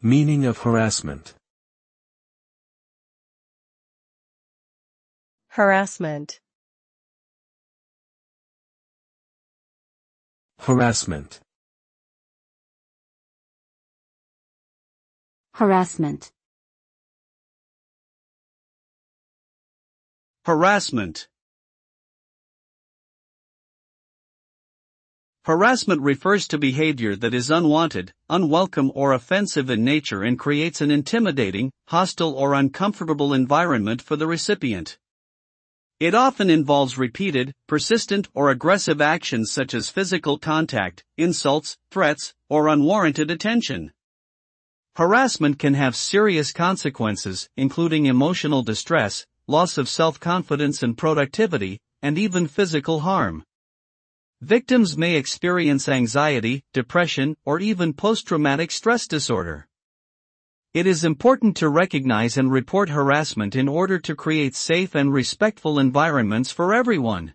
Meaning of harassment. Harassment. Harassment. Harassment. Harassment. Harassment refers to behavior that is unwanted, unwelcome or offensive in nature and creates an intimidating, hostile or uncomfortable environment for the recipient. It often involves repeated, persistent or aggressive actions such as physical contact, insults, threats, or unwarranted attention. Harassment can have serious consequences, including emotional distress, loss of self-confidence and productivity, and even physical harm. Victims may experience anxiety, depression, or even post-traumatic stress disorder. It is important to recognize and report harassment in order to create safe and respectful environments for everyone.